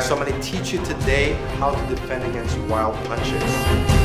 So I'm going to teach you today how to defend against wild punches.